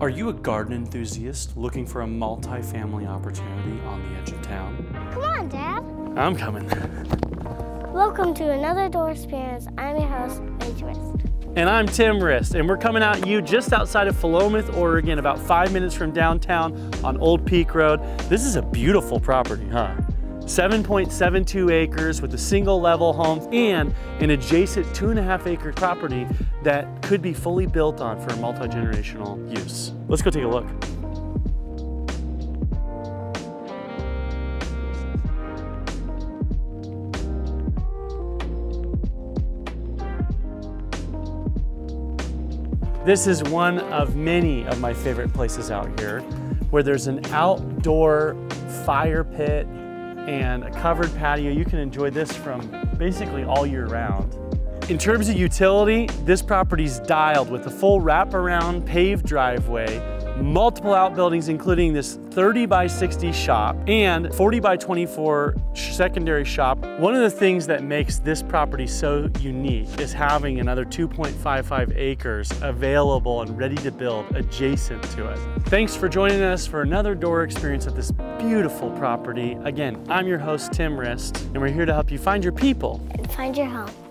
Are you a garden enthusiast looking for a multi-family opportunity on the edge of town? Come on, Dad. I'm coming. Welcome to another door experience. I'm your host, Paige West. And I'm Tim Rist, and we're coming out you just outside of Philomath, Oregon, about five minutes from downtown on Old Peak Road. This is a beautiful property, huh? 7.72 acres with a single level home and an adjacent two and a half acre property that could be fully built on for multi-generational use. Let's go take a look. This is one of many of my favorite places out here where there's an outdoor fire pit and a covered patio. You can enjoy this from basically all year round. In terms of utility, this property's dialed with a full wraparound paved driveway, multiple outbuildings including this 30 by 60 shop and 40 by 24 secondary shop. One of the things that makes this property so unique is having another 2.55 acres available and ready to build adjacent to it. Thanks for joining us for another door experience at this beautiful property. Again, I'm your host, Tim Rist, and we're here to help you find your people. And find your home.